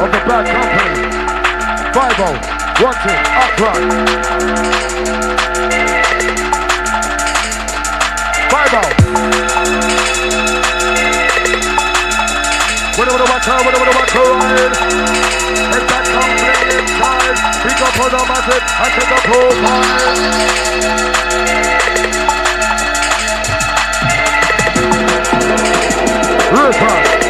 of the Bad Company. Five-O. Oh. Watch it, upright. Five out. Winner with a that comes in inside. Pick up on the magic and take a profile. Real time.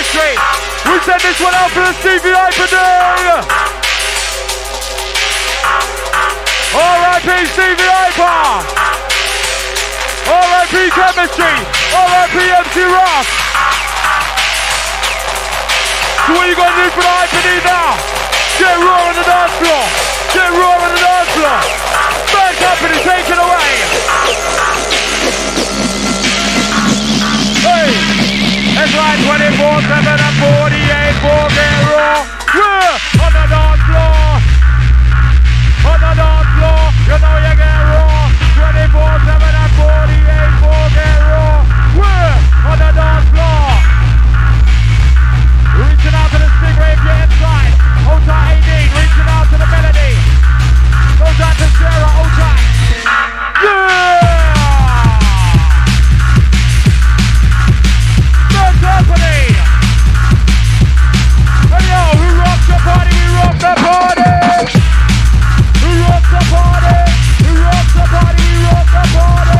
anniversary. We send this one out for the Stevie Hyper D. R.I.P. Stevie Hyper. R.I.P. Kemistry. R.I.P. MC Ross. So what you gonna do for the Hyper D now? Get raw on the dance floor. Get raw on the dance floor. Bad company, taken away. It's right 24, 7 and 48 4 get raw. We're on the dance floor. On the dance floor, you know you get raw. 24, 7 and 48 4 get raw. We're on the dance floor. Reaching out to the stingray if you're inside. Ultra AD, reaching out to the melody. Goes out to Sarah, Ultra. Yeah! agora.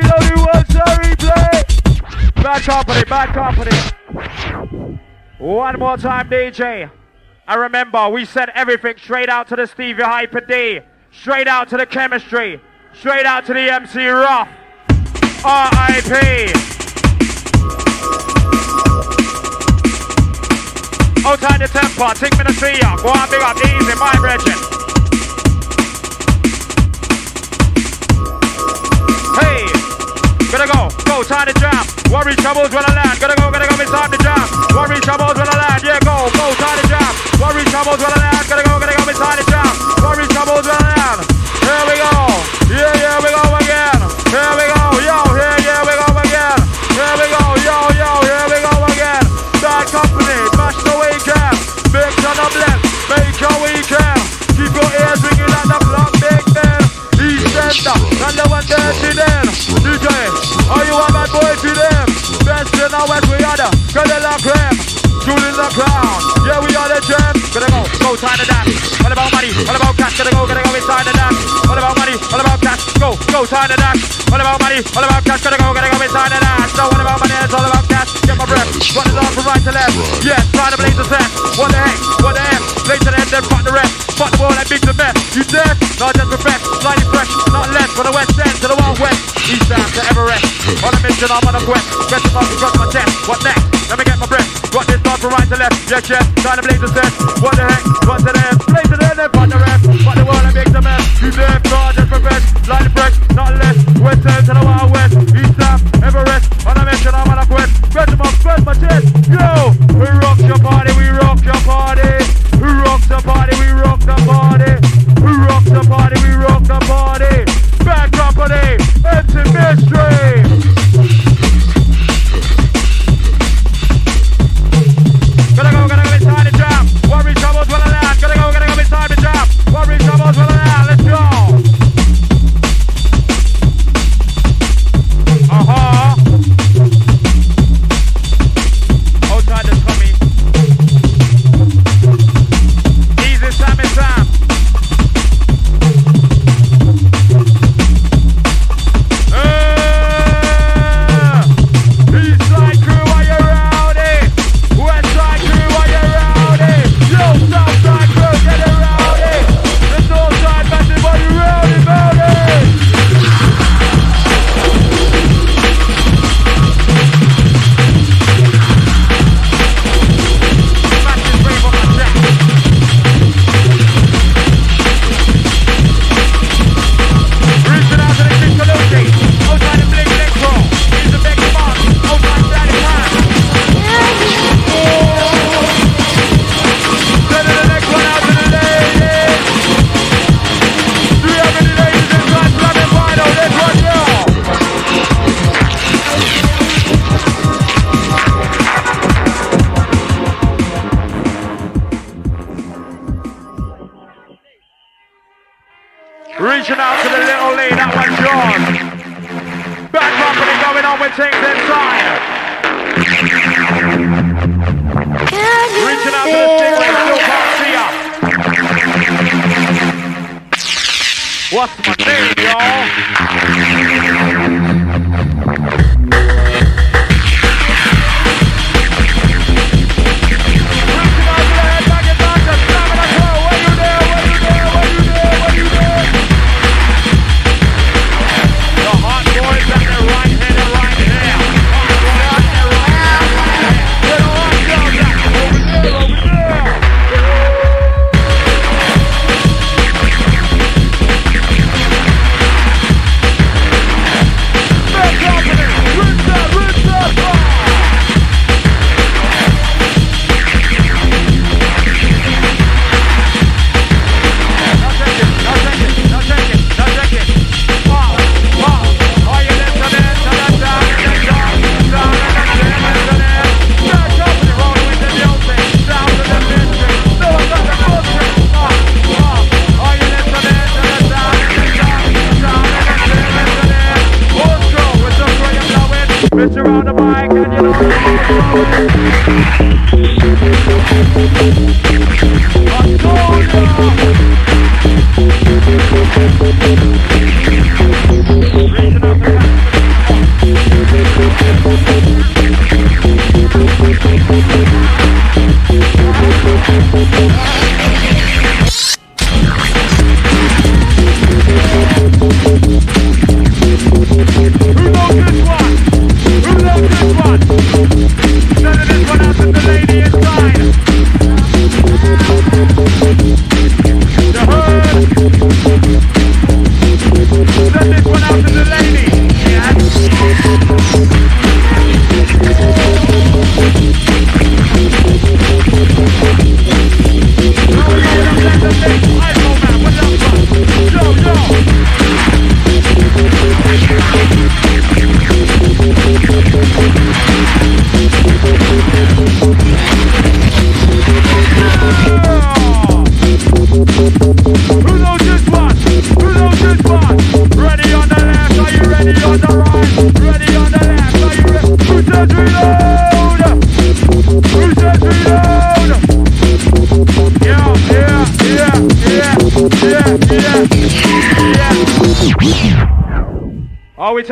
reloading, what's a replay? Bad company, bad company. One more time, DJ. And remember, we said everything straight out to the Stevie Hyper D, straight out to the Kemistry, straight out to the MC Rough. R.I.P. Hold tight the tempo, take me to see ya. Go on, big up, easy, my brethren. Gotta go, go, time to jam. Worry troubles when I land. Gotta go, gotta go, it's time to jam. Worry troubles when I land. Yeah, go, go, time to jam. Worry troubles when I land. Gotta go, gotta go, it's time to jam. Worry troubles when I land. Here we go. Yeah, yeah, we go again. Here we go, yo, here, yeah, we go again. Here we go, yo, yo, here we go again. Bad company, mash the weekend. Make sure the bless, make your weekend. Keep your ears ringing at the clock, big man. East Center, and the one dirty then. know what we are the Gorilla jewel in the Crown. Yeah, we are the gems. Gonna go, go time the dance. All about money? all about cash? Gonna go, gonna go inside the dance. All about money? all about cash? Go, go time the dance. All about money? all about cash? Gonna go, gonna go inside the dance. No, what about money? It's all about cash. Get my breath. Run it on from right to left. Yeah, try to blaze the set. What the heck? What the F? Blaze to the end, then fuck the rest. Fuck the world, that big the best. You dead? No, just reflect. 90 On a mission, I'm on a quest. Get the monkey across my chest. What next? Let me get my breath. Got this dog from right to left. Yeah, chest. Trying to blaze the set. What the heck? What's the with inside. Reaching out to the stingray, still can't see ya. What's my name, y'all?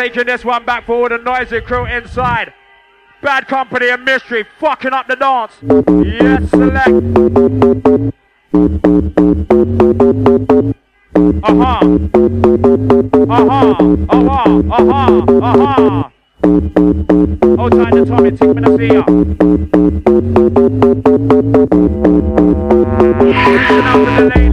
Taking this one back forward and noisy crew inside. Bad company and mystery fucking up the dance. Yes, select. Uh-huh. Uh-huh. Uh-huh. Uh-huh. Uh-huh. Hold tight to Tommy, take me to see ya.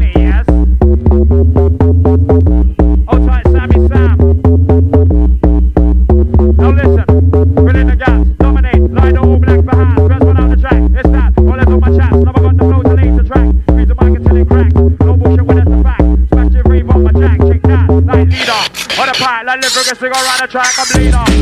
Yes, we go run the track, i bleed leader.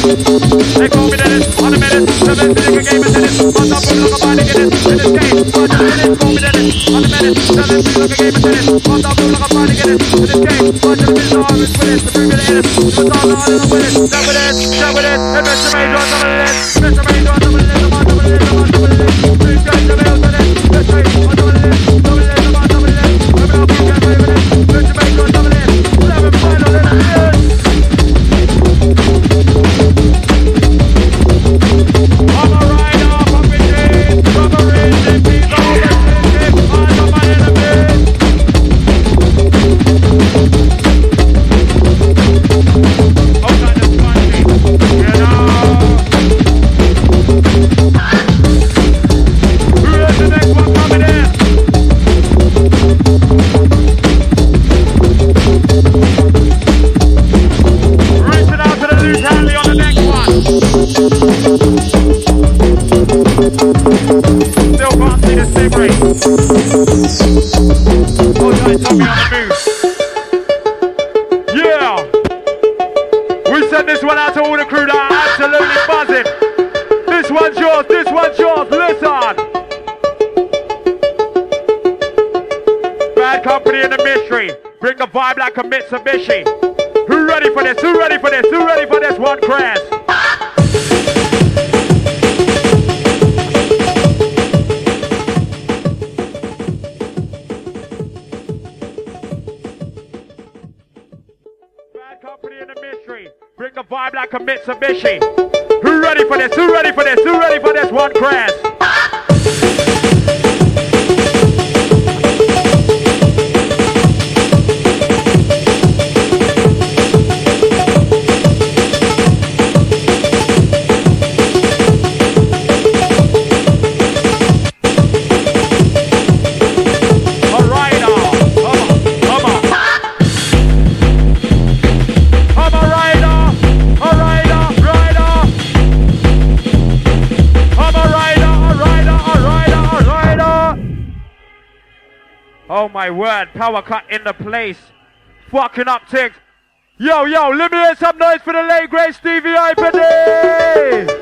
They call me Dennis, on a minute, seven minute game is Dennis. What's up with the body get it? In this game, what's up with it? Call me Dennis, on a minute, seven minute game is Dennis. What's up with the body get it? In this game, what's up with the arm is with it? The the hit, what's up with the arm is with it? That with it, that it, and Mr. Major on the minute, Mr. Major on the minute. Mitsubishi. Who ready for this? Who ready for this? Who ready for this one crash? Bad company in the mystery. Bring the vibe like a Mitsubishi. Who ready for this? Who ready for this? Who ready for this one crash? my word. Power cut in the place. Fucking up ticks. Yo, yo, let me hear some noise for the late great Stevie Hyper D!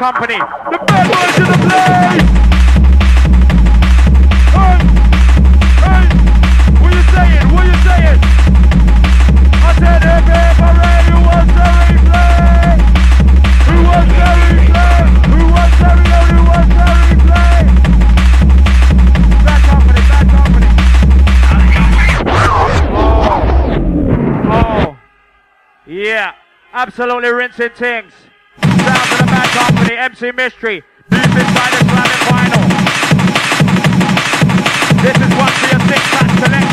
Company. The bad boys in the place! Hey! Hey! What are you saying? What are you saying? I said if everybody who wants to replay! Who wants to replay? Who wants to replay? Who wants to replay? Bad company, bad company. Oh. Oh. Yeah. Absolutely rinsing things. MC Mystery, deep inside the Planet Final. This is one for your six-pack selection.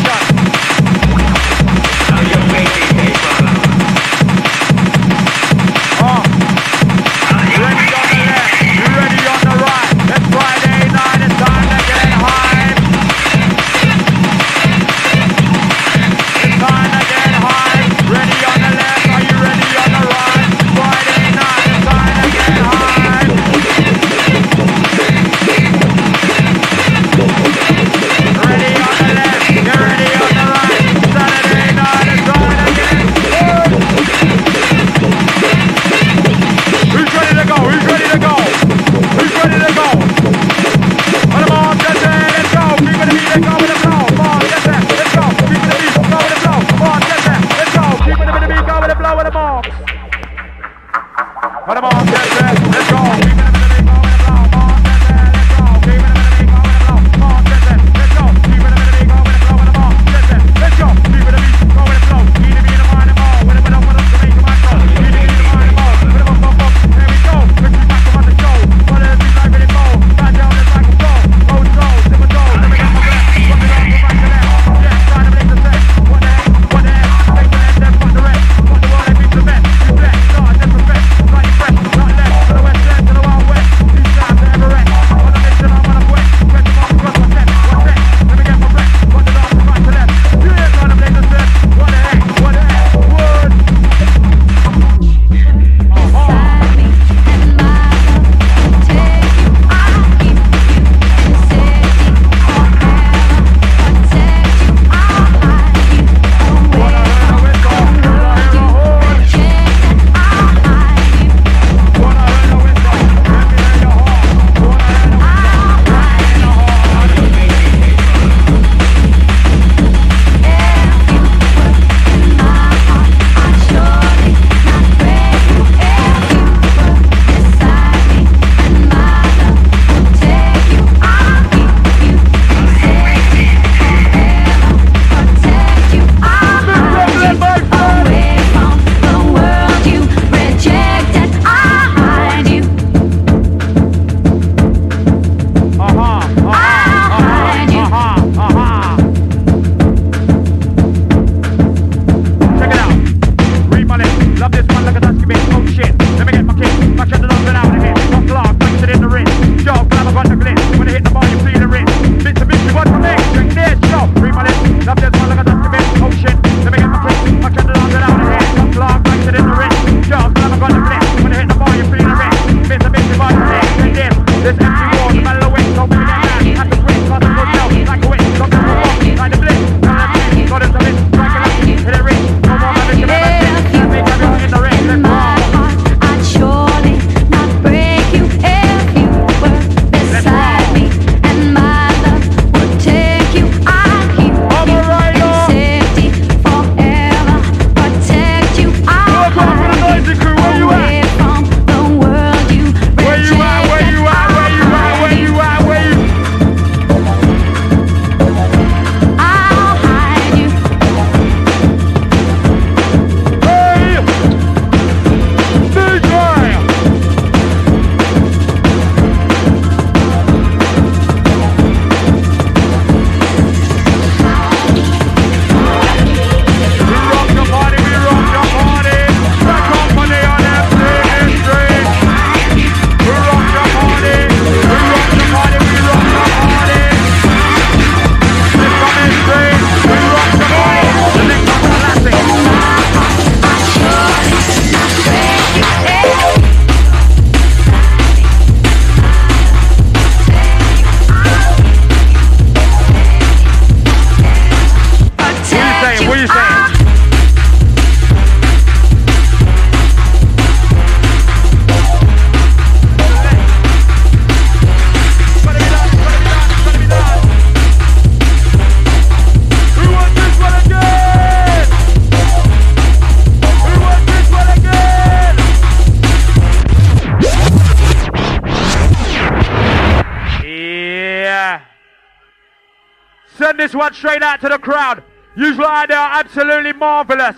Straight out to the crowd. They are absolutely marvelous.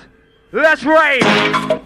Let's rave.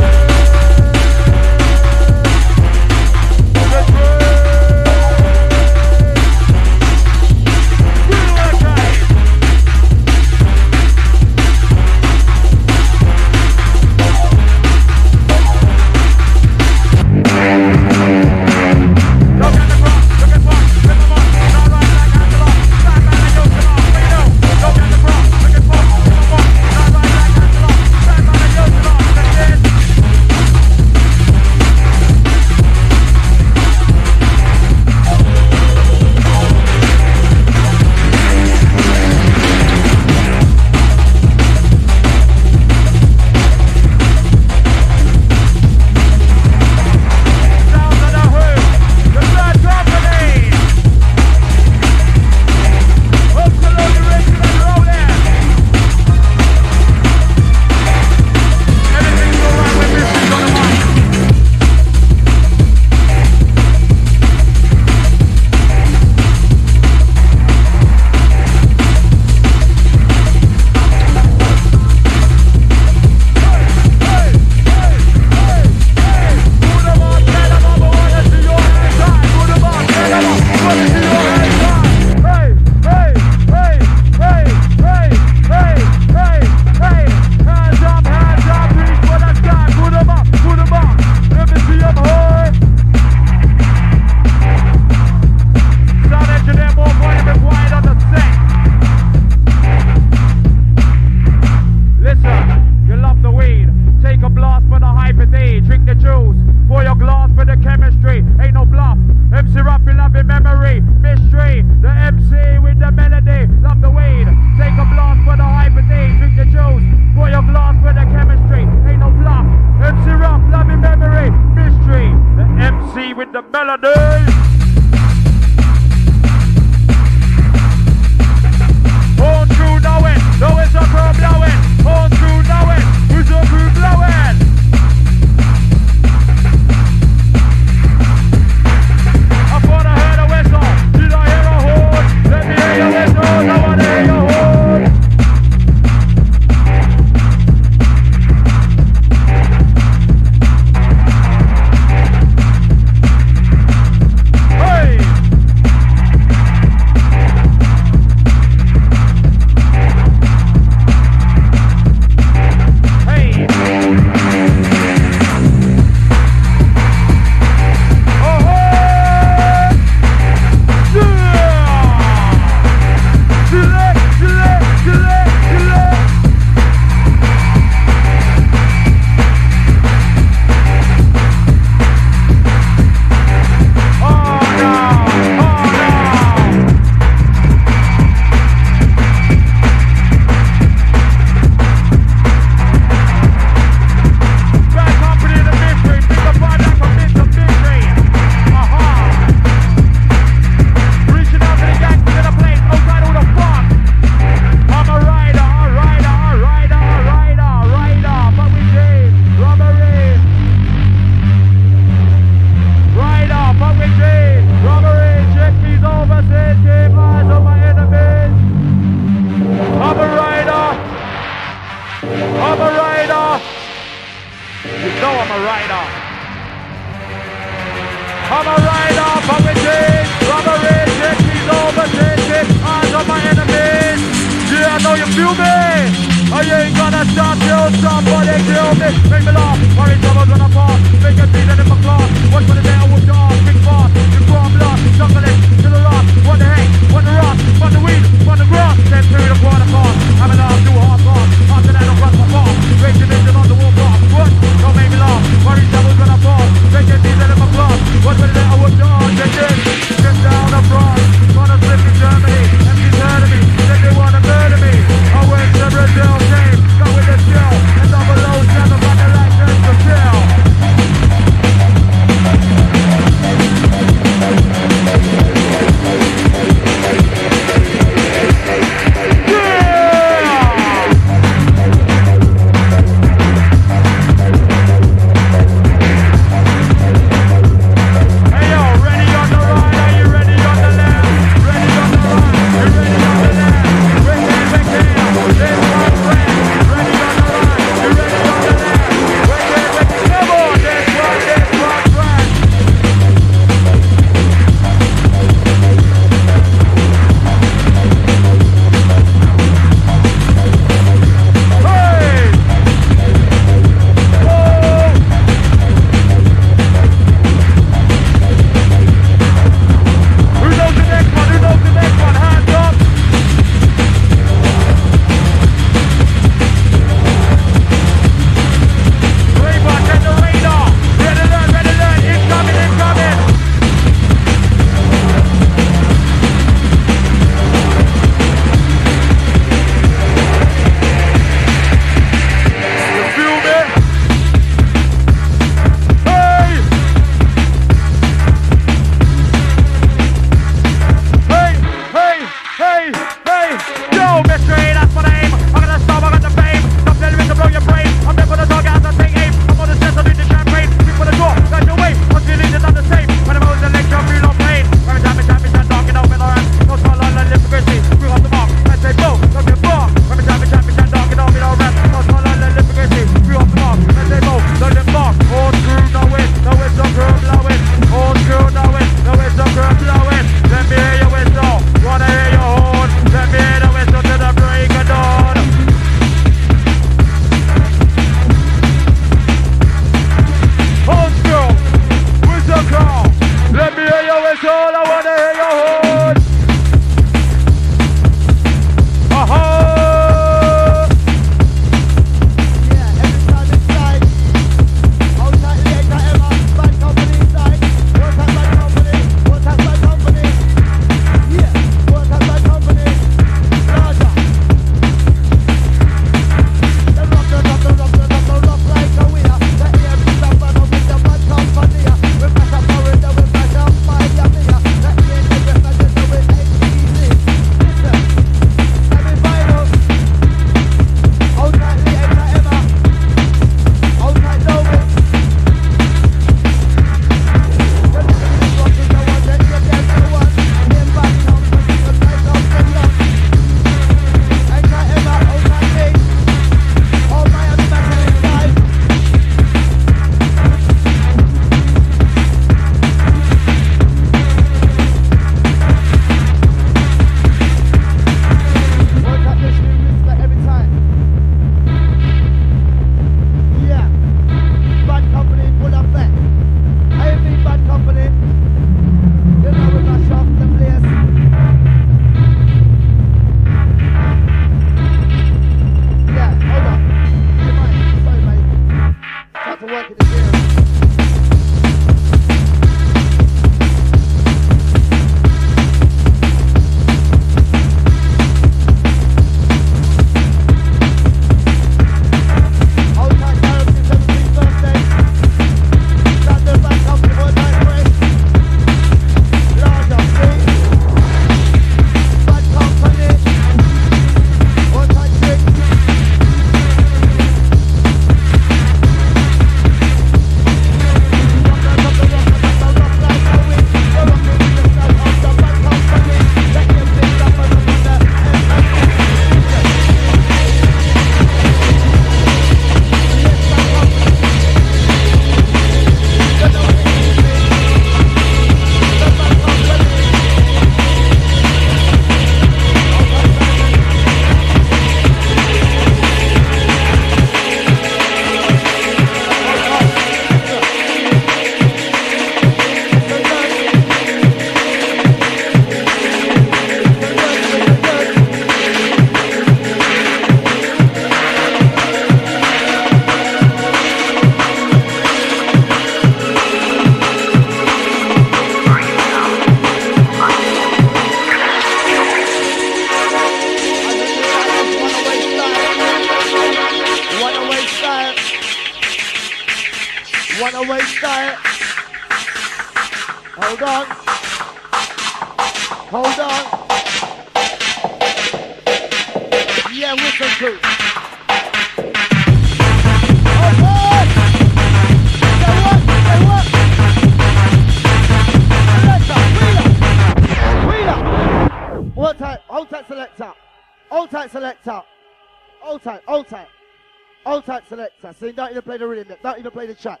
starting play the track.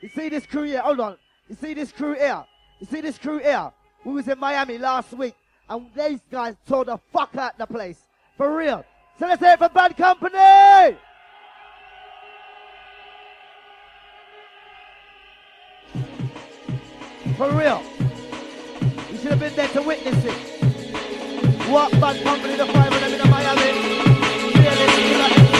You see this crew here? Hold on. You see this crew here? You see this crew here? We was in Miami last week, and these guys tore the fuck out the place. For real. So let's hear it for Bad Company! For real. You should have been there to witness it. What Bad Company, the five of them in Miami. Really,